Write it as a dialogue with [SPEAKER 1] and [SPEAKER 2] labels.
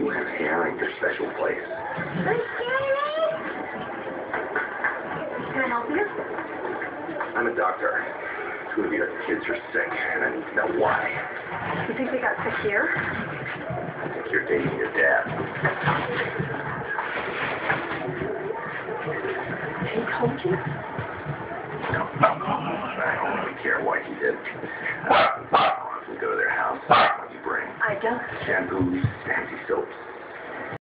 [SPEAKER 1] you have hair in your special place.
[SPEAKER 2] Are you scaring me? Can I help you?
[SPEAKER 1] I'm a doctor. Two of your kids are sick, and I need to know why.
[SPEAKER 2] You think they got sick here?
[SPEAKER 1] I think you're dating your dad.
[SPEAKER 2] He told you?
[SPEAKER 1] No, no, no. I don't really care what he did. Uh, we go to their house.
[SPEAKER 2] Tiger.
[SPEAKER 1] Shampoos, fancy soaps.